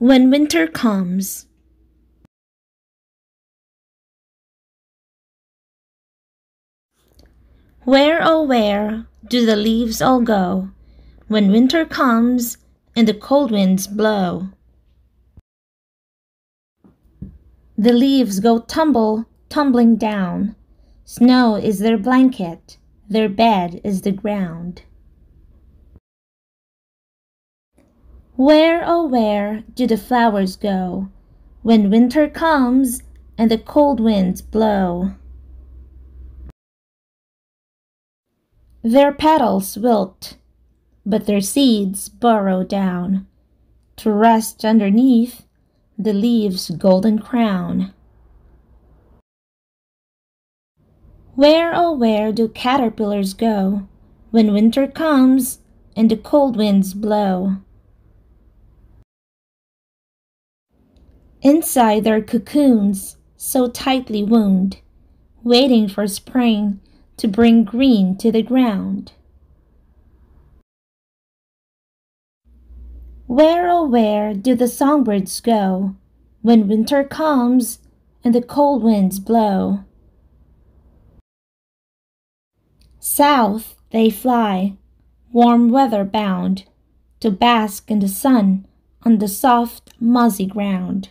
when winter comes. Where, oh, where do the leaves all go when winter comes and the cold winds blow? The leaves go tumble, tumbling down. Snow is their blanket, their bed is the ground. Where, oh, where do the flowers go when winter comes and the cold winds blow? Their petals wilt, but their seeds burrow down to rest underneath the leaves' golden crown. Where, oh, where do caterpillars go when winter comes and the cold winds blow? Inside their cocoons, so tightly wound, waiting for spring to bring green to the ground. Where, oh, where do the songbirds go when winter comes and the cold winds blow? South they fly, warm weather bound, to bask in the sun on the soft, mossy ground.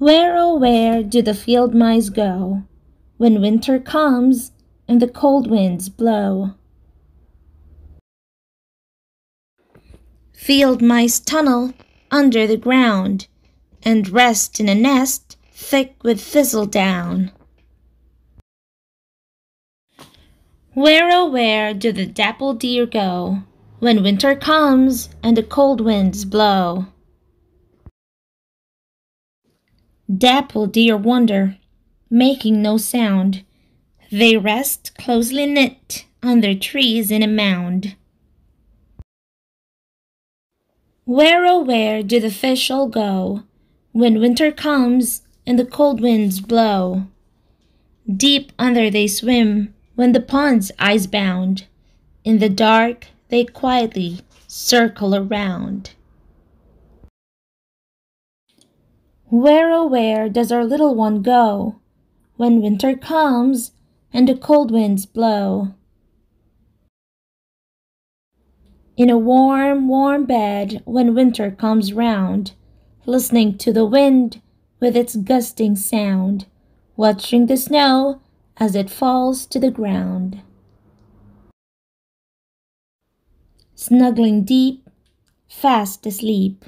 Where, oh, where do the field mice go when winter comes and the cold winds blow? Field mice tunnel under the ground and rest in a nest thick with thistle down. Where, oh, where do the dappled deer go when winter comes and the cold winds blow? Dappled deer wonder, making no sound. They rest closely knit their trees in a mound. Where, oh, where do the fish all go when winter comes and the cold winds blow? Deep under they swim when the pond's ice bound. In the dark they quietly circle around. Where, oh, where does our little one go when winter comes and the cold winds blow? In a warm, warm bed when winter comes round, listening to the wind with its gusting sound, watching the snow as it falls to the ground. Snuggling deep, fast asleep.